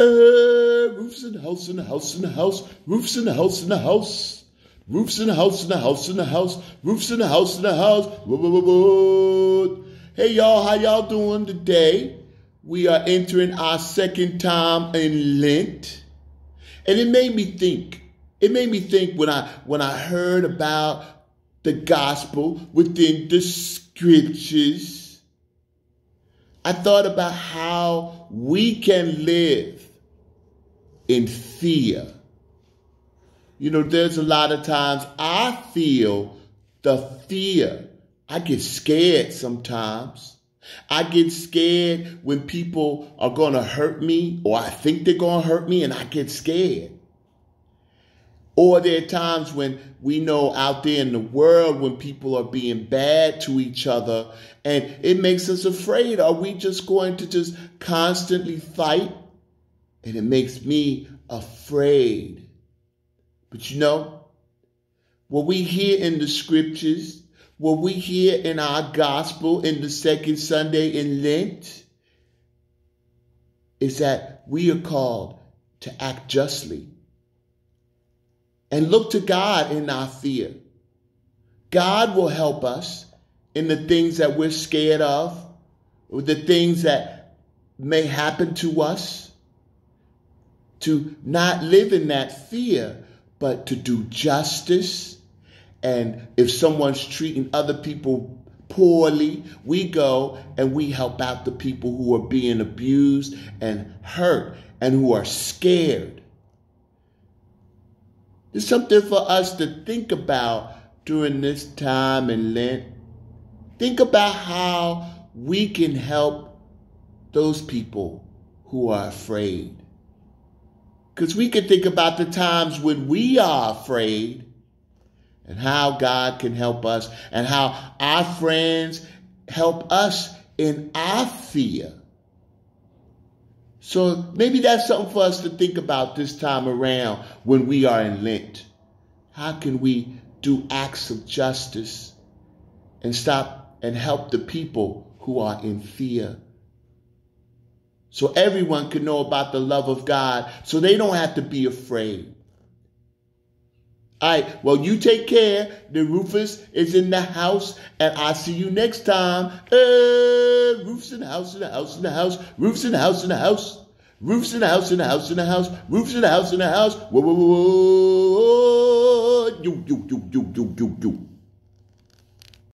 Uh, Rufus the house, in the house, the house, Rufus in the house, in the house, Rufus in the house, in the house, the house, Rufus in the house, in the house. Hey y'all, how y'all doing today? We are entering our second time in Lent, and it made me think. It made me think when I when I heard about the gospel within the scriptures. I thought about how we can live in fear. You know, there's a lot of times I feel the fear. I get scared sometimes. I get scared when people are going to hurt me or I think they're going to hurt me and I get scared. Or there are times when we know out there in the world when people are being bad to each other and it makes us afraid. Are we just going to just constantly fight? And it makes me afraid. But you know, what we hear in the scriptures, what we hear in our gospel in the second Sunday in Lent, is that we are called to act justly and look to God in our fear. God will help us in the things that we're scared of, or the things that may happen to us, to not live in that fear, but to do justice. And if someone's treating other people poorly, we go and we help out the people who are being abused and hurt and who are scared. It's something for us to think about during this time in Lent. Think about how we can help those people who are afraid. Because we can think about the times when we are afraid and how God can help us and how our friends help us in our fear. So maybe that's something for us to think about this time around when we are in Lent. How can we do acts of justice and stop and help the people who are in fear? So everyone can know about the love of God so they don't have to be afraid. All right, well, you take care. The Rufus is in the house, and I'll see you next time. Uh, Rufus in the house, in the house, in the house, Rufus in the house, in the house, Rufus in the house, in the house, in the house, Rufus in the house, in the house. Whoa, whoa, whoa, whoa. You, you, you, you, you, you, you.